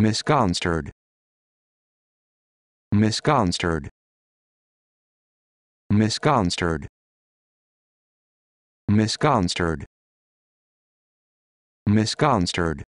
misconstrued. Misconstrued. Misconstrued. Misconstrued. Misconstrued.